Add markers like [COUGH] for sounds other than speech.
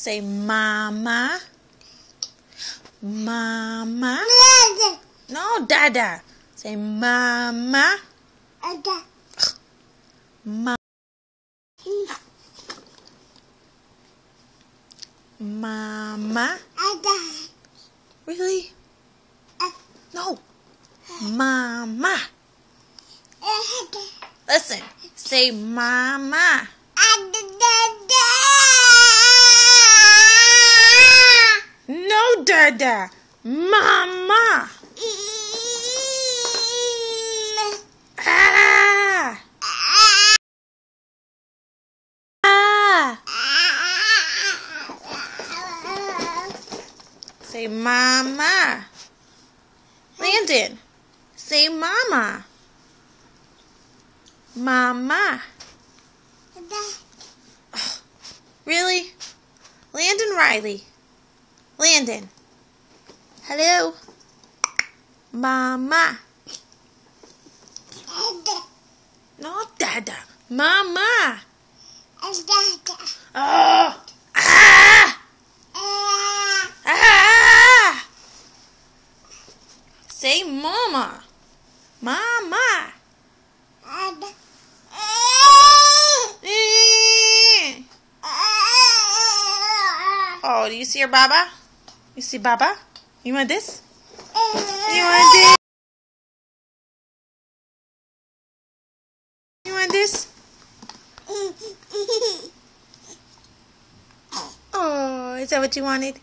Say mama. Mama. No, dada. Say mama. Ma- mama. Really? No. Mama. Listen. Say mama. Dada. Mama. Ah. Ah. Say mama. Landin. Say mama. Mama. Really? Landin Riley. Landin. Hello. Mama. No, Dada. Mama. Oh. Ah. Ah. Say mama. Mama. Eh. Oh, do you see your baba? You see baba? You want this? You want [LAUGHS] this? You want this? [LAUGHS] Oh, is that what you wanted?